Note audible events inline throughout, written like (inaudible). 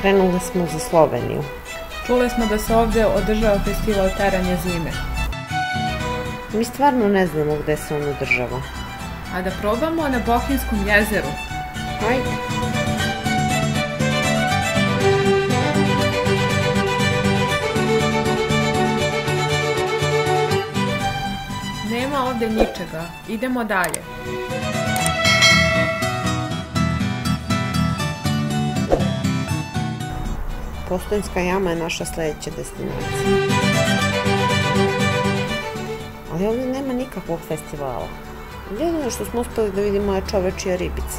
Krenuli smo za Sloveniju. Čule smo da se ovdje održava festival Teranje zime. Mi stvarno ne znamo gdje se on održava. A da probamo na Bohinskom jezeru. Ajde. Nema ovdje ničega. Idemo dalje. Postojnska jama je naša sljedeća destinacija. Ali ovdje nema nikakvog festivala. Jedino što smo uspjeli da vidimo je čovečija ribica.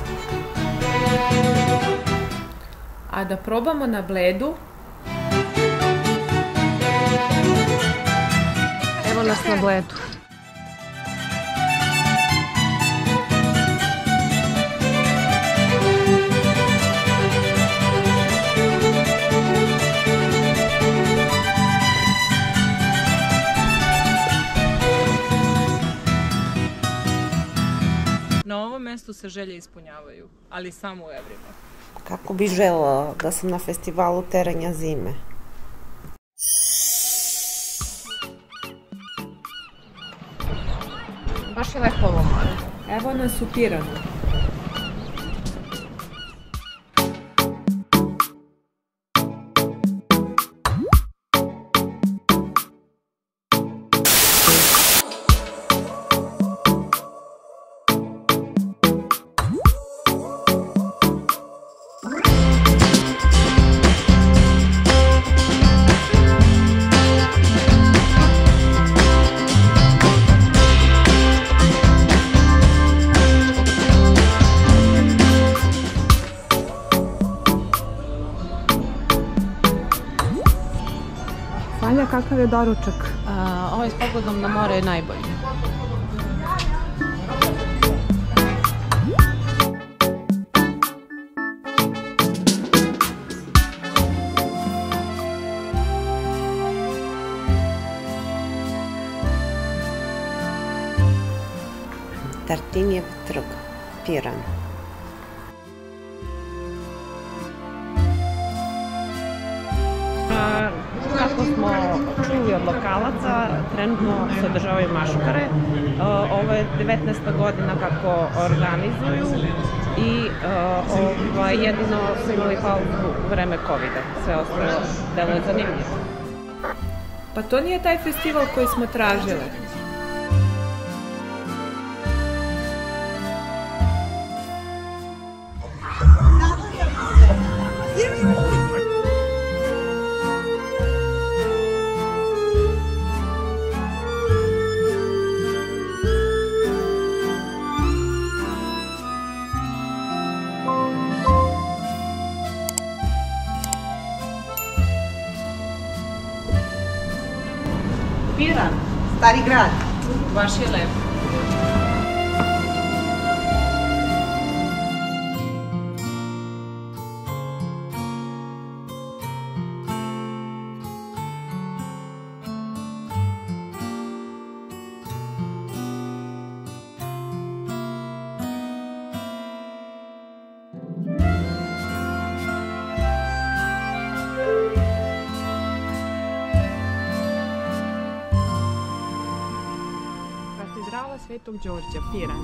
A da probamo na bledu. Evo nas na bledu. Mjestu se želje ispunjavaju, ali samo u evrima. Kako bi žela da sam na festivalu teranja zime. Baš je lepo ovo more. Evo nas u Piranu. Sanja, kakav je doručak? A, ovaj s pogledom na more je najbolji. Tartinjev trg, Piran. Smo čuli od lokalaca, trenutno se održavaju maškare. E, Ovo je 19. godina kako organizuju i e, ovaj, jedino su imali pauzu u vreme covid -a. Sve ostalo delo zanimljivo. Pa to nije taj festival koji smo tražili. Piran, Stari grad. baš Svetog Đorđa, Piran.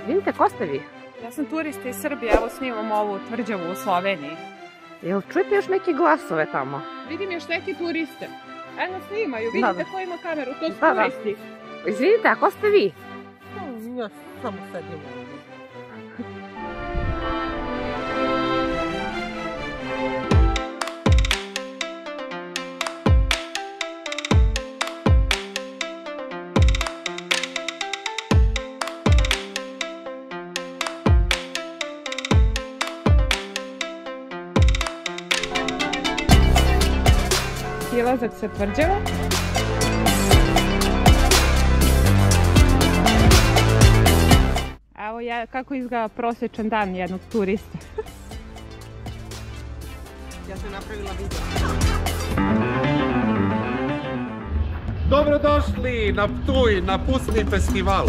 Izvinite, ko ste vi? Ja sam turista iz Srbije, evo snimam ovu tvrđavu u Sloveniji. Jel čujete još neke glasove tamo? Vidim još neke turiste. Eno snimaju, Da, vidite da. ko ima kameru, to su Da, da. turisti. Izvinite, a ko ste vi? Ja samo sedim ovdje. Silazak sa tvrđava. Evo ja, kako izgleda prosječan dan jednog turista. (laughs) Ja sam napravila video. Dobrodošli na Ptuj, na Pusni festival.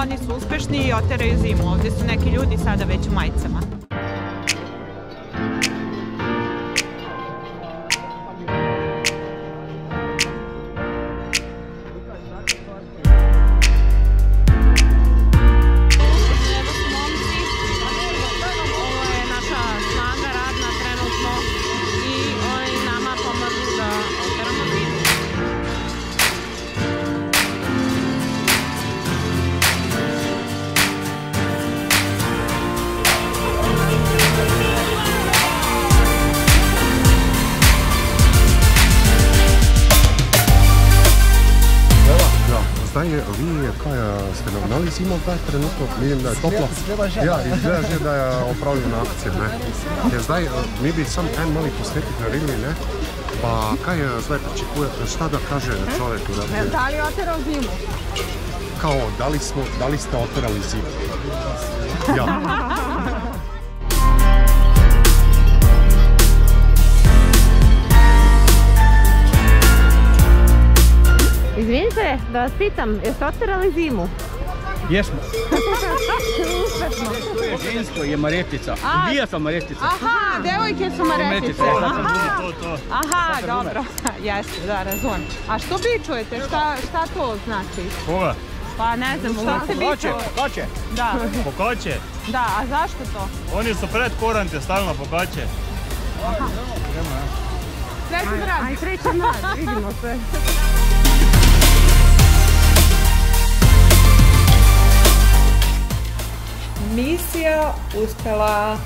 Oni su uspešni i oteraju zimu. Ovdje su neki ljudi sada već u majicama. Vi kaj ste nagnali zimo zdaj trenutno, vidim da je toplo. Ja, izgleda že da je opravljena akcija, ne. Ja, zdaj, mi bi sam en mali posnetek naredili, ne. Pa kaj eh, zdaj pričakujete, šta da kaže čovjek? Da, Da li je oterao zimu? kao, da li, smo, da li ste oterali zimu? Ja. (laughs) Izvinite, da vas pitam, jeste oterali zimu? Jesmo. Žensko, je Maretica. Bija sam Maretica. Aha, devojke su maretice. Aha, aha dobro. (laughs) Jeste, da, razumem. A što bičujete? Šta, šta to znači? Koga? Pa ne znam, šta se bičuje? kokoće. Da, Kokoće. da, a zašto to? Oni su pred korante stalno kokoće. Srećan rad. Aj, srećan rad, vidimo se. Mícia Uspela